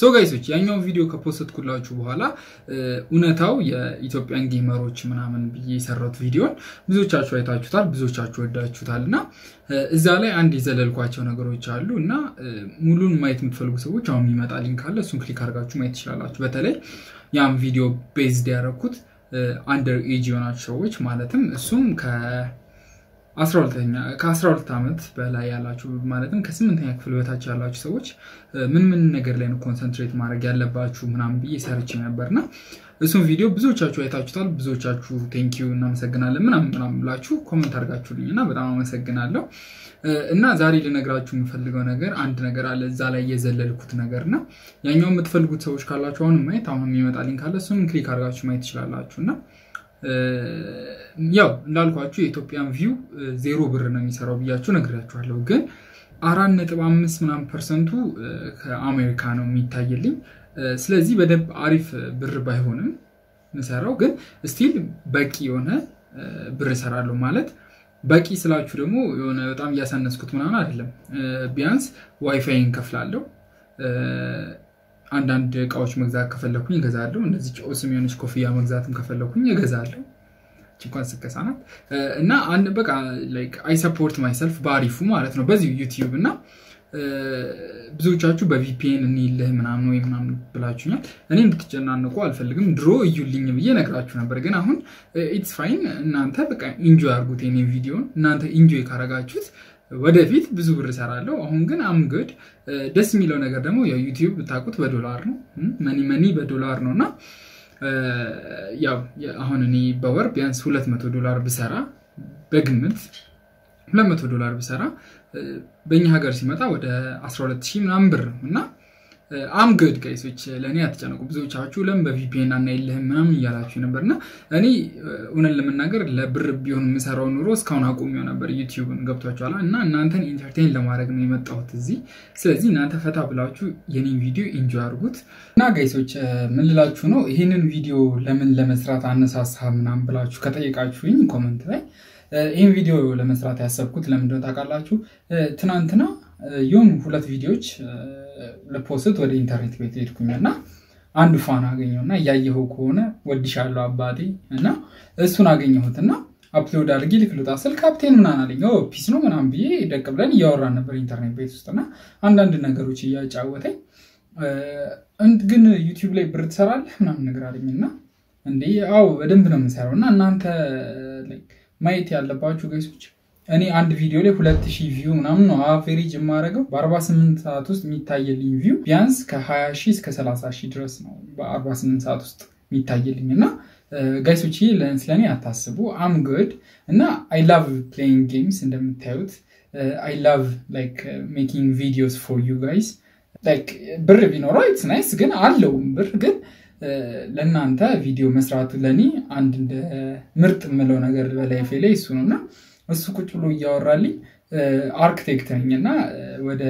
so guys ኦች ያኛውን ቪዲዮ ከ post ኩላችሁ በኋላ እውነታው የኢትዮጵያን gamer ኦች ምናምን ብዬ የሰራሁት ቪዲዮን ብዙዎቻችሁ አይታችሁታል፣ ብዙዎቻችሁ ወዳችሁታል እና እዛ ላይ አንድ የዘለልኳቸው ነገሮች አሉ እና ሙሉን ማየት የምትፈልጉ ሰዎች አሁን የሚመጣ link አለ። እሱን click አድርጋችሁ ማየት ትችላላችሁ። በተለይ ያም ቪዲዮ based ያደረኩት under age የሆናችሁ ሰዎች ማለትም እሱም ከ ከ12 ዓመት በላይ ያላችሁ ማለትም ከስምንተኛ ክፍል በታች ያላችሁ ሰዎች ምን ምን ነገር ላይ ነው concentrate ማድረግ ያለባችሁ ምናምን ብዬ ሰርቼ ነበርና እሱም ቪዲዮ ብዙዎቻችሁ አይታችሁታል። ብዙዎቻችሁ thank you እናመሰግናለን ምናምን ምናምን ብላችሁ comment አድርጋችሁልኝ እና በጣም አመሰግናለሁ። እና ዛሬ ልነግራችሁ የምፈልገው ነገር አንድ ነገር አለ እዛ ላይ የዘለልኩት ነገር እና ያኛው የምትፈልጉት ሰዎች ካላችሁ አሁን ማየት አሁን የሚመጣ link አለ። እሱም click አድርጋችሁ ማየት ትችላላችሁ እና ያው እንዳልኳችሁ የኢትዮጵያን view ዜሮ ብር ነው የሚሰራው ብያችሁ ነግሬያችኋለሁ። ግን አራት ነጥብ አምስት ምናምን percent ኡ ከአሜሪካ ነው የሚታይልኝ። ስለዚህ በደንብ አሪፍ ብር ባይሆንም ምሰራው ግን still በቂ የሆነ ብር እሰራለሁ ማለት በቂ ስላችሁ ደግሞ የሆነ በጣም እያሳነስኩት ምናምን አይደለም። ቢያንስ ዋይፋይ እንከፍላለሁ። አንዳንድ እቃዎች መግዛት ከፈለኩኝ እገዛለሁ። እንደዚህ ጭስም የሆነች ኮፍያ መግዛትም ከፈለኩኝ እገዛለሁ። እንኳን ስከሳ ናት እና በቃ I support myself በአሪፉ ማለት ነው በዚሁ ዩቲዩብ እና ብዙዎቻችሁ በ VPN እንይልህ ምናምን ወይ ምናምን ብላችሁኛል። እኔ እንድትጨናነቁ አልፈልግም። ድሮ እዩልኝ ብዬ ነግራችሁ ነበር፣ ግን አሁን it's fine። እናንተ በቃ enjoy አድርጉት የኔ ቪዲዮን። እናንተ enjoy ካረጋችሁት ወደፊት ብዙ ብር እሰራለሁ። አሁን ግን I'm good ደስ የሚለው ነገር ደግሞ የዩቲዩብ ብታውቁት በዶላር ነው፣ money money በዶላር ነው። እና ያው አሁን እኔ በወር ቢያንስ ሁለት መቶ ዶላር ብሰራ በግምት ሁለት መቶ ዶላር ብሰራ በእኛ ሀገር ሲመጣ ወደ 12 ሺህ ምናምን ብር ነው። እና I'm good guys ኦች ለእኔ አትጨነቁ። ብዙዎቻችሁ ለምን በ VPN አናይልህም ምናምን እያላችሁ ነበር እና እኔ እውነት ለመናገር ለብር ቢሆን የምሰራው ኖሮ እስካሁን አቁሜው ነበር። ዩቲዩብን ገብቷችኋል እና እናንተን entertain ለማድረግ ነው የመጣሁት እዚህ። ስለዚህ እናንተ ፈታ ብላችሁ የኔን ቪዲዮ enjoy አድርጉት እና guys ኦች ምን ልላችሁ ነው ይህንን ቪዲዮ ለምን ለመስራት አነሳሳ ምናምን ብላችሁ ከጠየቃችሁኝ comment ላይ ይህን ቪዲዮ ለመስራት ያሰብኩት ለምንድነው ታውቃላችሁ? ትናንትና የሆኑ ሁለት ቪዲዮዎች ለ post ወደ ኢንተርኔት ቤት ሄድኩኝ እና አንዱ fan አገኘው እና እያየኸው ከሆነ ወድሻለሁ አባቴ እና እሱን አገኘሁት እና upload አድርጌ ልወጣ ስል ካፕቴን ምናምን አለኝ። peace ነው ምናምን ብዬ ቁጭ ብለን እያወራን ነበር ኢንተርኔት ቤት ውስጥ እና አንዳንድ ነገሮች እያጫወተኝ ግን ዩቲዩብ ላይ ብር ትሰራለህ ምናምን ነገር አለኝ እና እንዴ አዎ በደንብ ነው የምሰራው እና እናንተ ማየት ያለባችሁ guys ኦች እኔ አንድ ቪዲዮ ላይ ሁለት ሺህ view ምናምን ነው average የማደርገው። በ48 ሰዓት ውስጥ የሚታየልኝ view ቢያንስ ከ20 ሺህ እስከ 30 ሺህ ድረስ ነው በ48 ሰዓት ውስጥ የሚታየልኝ እና guys ኦች ስለኔ አታስቡ። I'm good እና I love playing games እንደምታዩት I love making videos for you guys። ብር ቢኖረው it's nice፣ ግን አለውም ብር ግን ለእናንተ ቪዲዮ መስራቱ ለእኔ አንድ እንደ ምርጥ የምለው ነገር በ life ኤ ላይ እሱ ነው እና እሱ ቁጭ ብሎ እያወራልኝ አርክቴክት ነኝ እና ወደ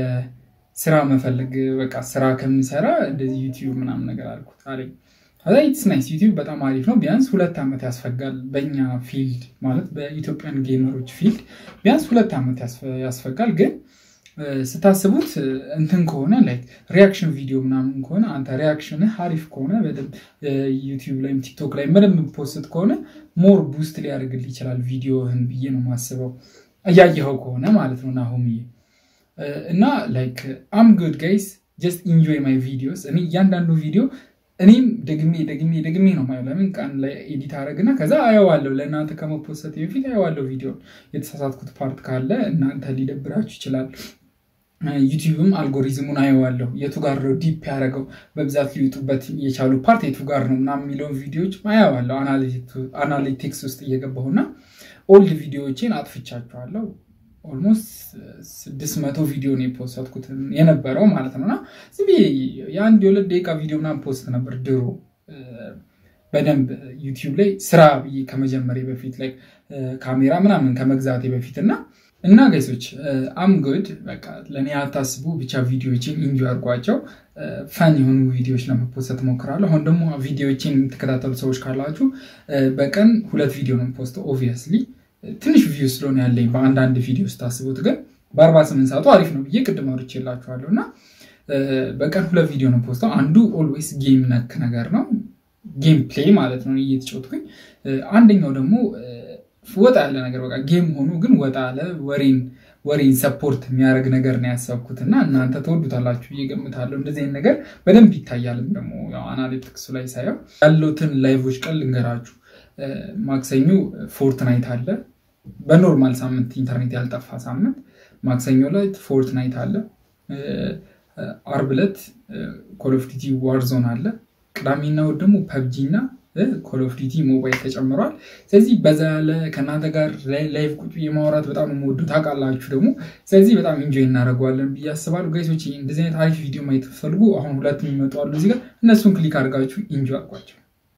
ስራ መፈለግ በቃ ስራ ከምሰራ እንደዚህ ዩቲዩብ ምናምን ነገር አልኩት አለኝ። It's nice YouTube በጣም አሪፍ ነው። ቢያንስ ሁለት ዓመት ያስፈጋል። በእኛ field ማለት በ Ethiopian gamer ኦች field ቢያንስ ሁለት ዓመት ያስፈጋል ግን ስታስቡት እንትን ከሆነ like reaction ቪዲዮ ምናምን ከሆነ አንተ reaction ህ አሪፍ ከሆነ በደንብ YouTube ላይም TikTok ላይ በደንብ post ከሆነ more boost ሊያደርግልህ ይችላል ቪዲዮህን ብዬ ነው የማስበው፣ እያየኸው ከሆነ ማለት ነው ናሆምዬ። እና like I'm good guys just enjoy my videos። እኔ እያንዳንዱ ቪዲዮ እኔም ደግሜ ደግሜ ደግሜ ነው ማየው። ለምን ቀን ላይ edit አደረግና ከዛ አየዋለሁ። ለእናንተ ከመፖሰት በፊት አየዋለሁ ቪዲዮ። የተሳሳትኩት part ካለ እናንተ ሊደብራችሁ ይችላል። YouTube ም algorithm ኡን አየዋለሁ። የቱ ጋር ነው dip ያደረገው በብዛት ሊወጡበት የቻሉ part የቱ ጋር ነው ምናምን የሚለውን ቪዲዮዎች አየዋለሁ። analytics ውስጥ እየገባሁና old ቪዲዮዎችን አጥፍቻቸዋለሁ። almost ስድስት መቶ ቪዲዮ ነው የፖስትኩት የነበረው ማለት ነው። እና ዝም የአንድ የሁለት ደቂቃ ቪዲዮ ምናምን post ነበር ድሮ በደንብ YouTube ላይ ስራ ብዬ ከመጀመሪያ በፊት ላይ ካሜራ ምናምን ከመግዛቴ በፊት እና እና guys ኦች I'm good በቃ ለእኔ አታስቡ፣ ብቻ ቪዲዮዎችን enjoy አድርጓቸው። fun የሆኑ ቪዲዮዎች ለመፖሰት ሞክራለሁ። አሁን ደግሞ ቪዲዮዎችን የምትከታተሉ ሰዎች ካላችሁ በቀን ሁለት ቪዲዮ ነው post obviously ትንሽ ቪዲዮ ስለሆነ ያለኝ በአንዳንድ ቪዲዮ ስታስቡት ግን በ48 ሰዓቱ አሪፍ ነው ብዬ ቅድም አውርቼላችኋለሁ እና በቀን ሁለት ቪዲዮ ነው ፖስተው። አንዱ always game ነክ ነገር ነው፣ gameplay ማለት ነው እየተጫወትኩኝ። አንደኛው ደግሞ ወጣ ያለ ነገር በቃ game ሆኖ ግን ወጣ ያለ ወሬን ወሬን support የሚያደርግ ነገር ነው ያሰብኩት እና እናንተ ተወዱታላችሁ ብዬ እገምታለሁ። እንደዚህ አይነት ነገር በደንብ ይታያልም ደግሞ analytics ኡ ላይ ሳየው ያሉትን live ኦች ቀን ልንገራችሁ። ማክሰኞ Fortnite አለ። በ normal ሳምንት ኢንተርኔት ያልጠፋ ሳምንት ማክሰኞ ላይ Fortnite አለ። አርብ ዕለት Call of Duty Warzone አለ። ቅዳሜና እሑድ ደግሞ PUBG እና Call of Duty Mobile ተጨምሯል። ስለዚህ በዛ ያለ ከእናንተ ጋር live ቁጭ የማውራት በጣም የምወዱ ታውቃላችሁ ደግሞ። ስለዚህ በጣም enjoy እናደርገዋለን ብዬ አስባለሁ። guys ኦች እንደዚህ አይነት አሪፍ ቪዲዮ ማየት ፈልጉ አሁን ሁለት የሚመጡ አሉ እዚህ ጋር እነሱን click አድርጋችሁ enjoy አድርጓቸው።